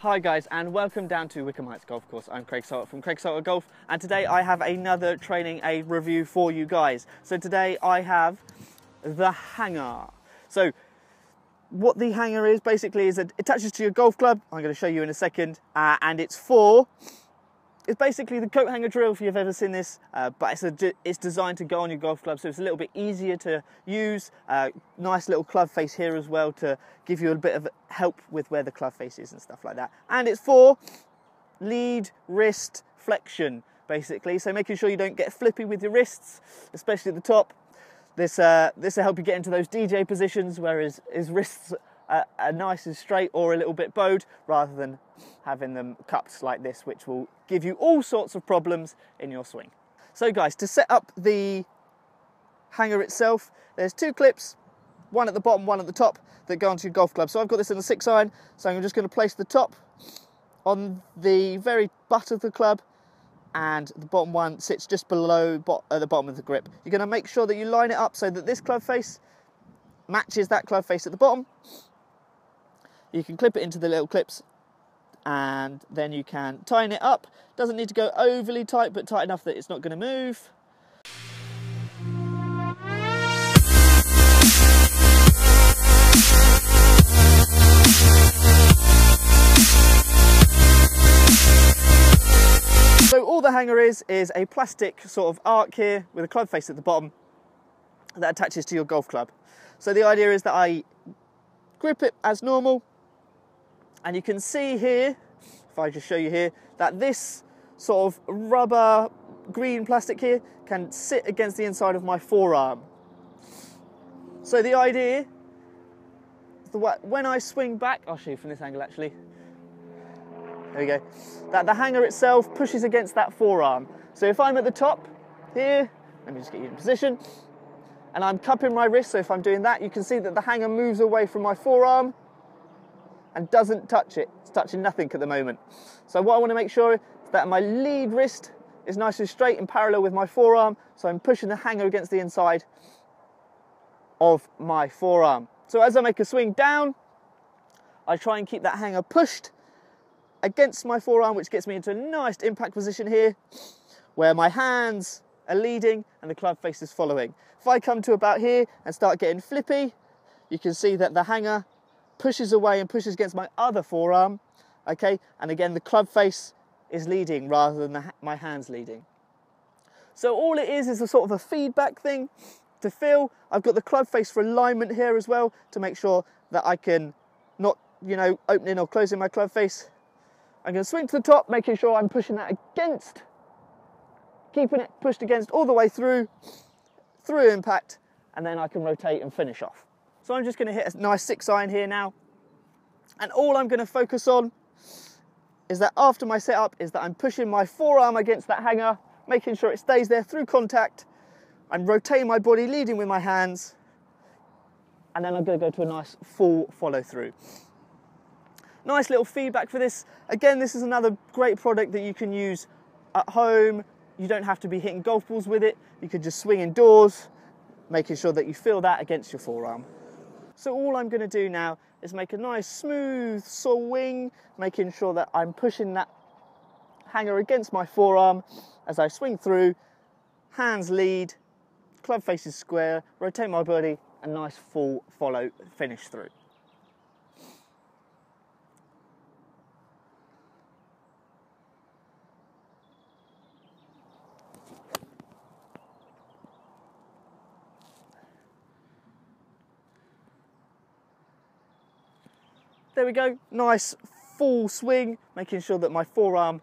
Hi guys and welcome down to Wycombe Heights Golf Course. I'm Craig Salter from Craig Salter Golf and today I have another training aid review for you guys. So today I have the hanger. So what the hanger is basically is it attaches to your golf club. I'm going to show you in a second uh, and it's for it's basically the coat hanger drill if you've ever seen this, uh, but it's, a, it's designed to go on your golf club, so it's a little bit easier to use. Uh, nice little club face here as well to give you a bit of help with where the club face is and stuff like that. And it's for lead wrist flexion, basically. So making sure you don't get flippy with your wrists, especially at the top. This uh, this will help you get into those DJ positions where his, his wrists are nice and straight or a little bit bowed, rather than having them cupped like this, which will give you all sorts of problems in your swing. So guys, to set up the hanger itself, there's two clips, one at the bottom, one at the top, that go onto your golf club. So I've got this in a six iron, so I'm just gonna place the top on the very butt of the club and the bottom one sits just below at the bottom of the grip. You're gonna make sure that you line it up so that this club face matches that club face at the bottom. You can clip it into the little clips and then you can tighten it up. Doesn't need to go overly tight, but tight enough that it's not going to move. So all the hanger is, is a plastic sort of arc here with a club face at the bottom that attaches to your golf club. So the idea is that I grip it as normal, and you can see here, if I just show you here, that this sort of rubber green plastic here can sit against the inside of my forearm. So the idea, when I swing back, I'll show you from this angle actually. There we go. That the hanger itself pushes against that forearm. So if I'm at the top here, let me just get you in position, and I'm cupping my wrist, so if I'm doing that, you can see that the hanger moves away from my forearm and doesn't touch it. It's touching nothing at the moment. So what I want to make sure is that my lead wrist is nice and straight and parallel with my forearm. So I'm pushing the hanger against the inside of my forearm. So as I make a swing down, I try and keep that hanger pushed against my forearm, which gets me into a nice impact position here, where my hands are leading and the club face is following. If I come to about here and start getting flippy, you can see that the hanger pushes away and pushes against my other forearm, okay? And again, the club face is leading rather than the, my hands leading. So all it is is a sort of a feedback thing to feel. I've got the club face for alignment here as well to make sure that I can not, you know, opening or closing my club face. I'm going to swing to the top, making sure I'm pushing that against, keeping it pushed against all the way through, through impact, and then I can rotate and finish off. So I'm just gonna hit a nice six iron here now. And all I'm gonna focus on is that after my setup is that I'm pushing my forearm against that hanger, making sure it stays there through contact. I'm rotating my body, leading with my hands. And then I'm gonna go to a nice full follow through. Nice little feedback for this. Again, this is another great product that you can use at home. You don't have to be hitting golf balls with it. You could just swing indoors, making sure that you feel that against your forearm. So all I'm going to do now is make a nice smooth swing, making sure that I'm pushing that hanger against my forearm as I swing through, hands lead, club faces square, rotate my body, a nice full follow finish through. There we go, nice full swing, making sure that my forearm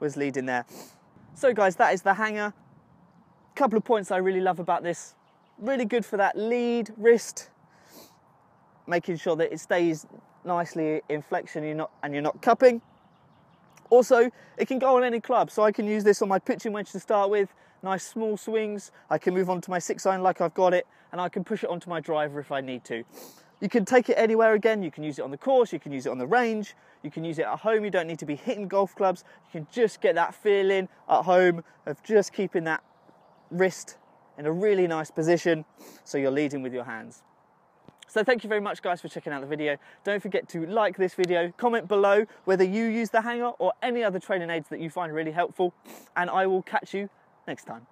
was leading there. So guys, that is the hanger. Couple of points I really love about this. Really good for that lead wrist, making sure that it stays nicely in flexion you're not, and you're not cupping. Also, it can go on any club, so I can use this on my pitching wedge to start with, nice small swings. I can move on to my six iron like I've got it, and I can push it onto my driver if I need to. You can take it anywhere again. You can use it on the course, you can use it on the range, you can use it at home. You don't need to be hitting golf clubs. You can just get that feeling at home of just keeping that wrist in a really nice position so you're leading with your hands. So thank you very much guys for checking out the video. Don't forget to like this video, comment below whether you use the hanger or any other training aids that you find really helpful, and I will catch you next time.